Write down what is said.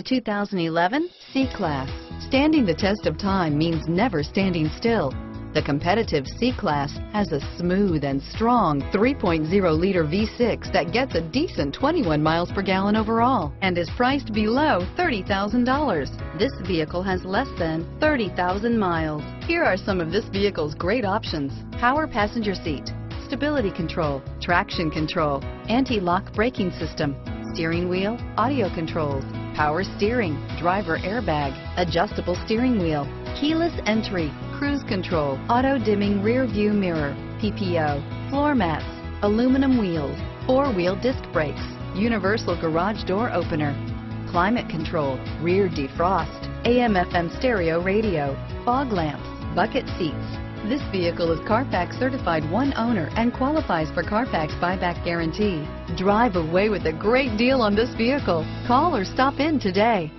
The 2011 C-Class. Standing the test of time means never standing still. The competitive C-Class has a smooth and strong 3.0-liter V6 that gets a decent 21 miles per gallon overall and is priced below $30,000. This vehicle has less than 30,000 miles. Here are some of this vehicle's great options. Power passenger seat, stability control, traction control, anti-lock braking system, steering wheel, audio controls, power steering, driver airbag, adjustable steering wheel, keyless entry, cruise control, auto dimming rear view mirror, PPO, floor mats, aluminum wheels, four wheel disc brakes, universal garage door opener, climate control, rear defrost, AM FM stereo radio, fog lamps, bucket seats. This vehicle is Carfax certified one owner and qualifies for Carfax buyback guarantee. Drive away with a great deal on this vehicle. Call or stop in today.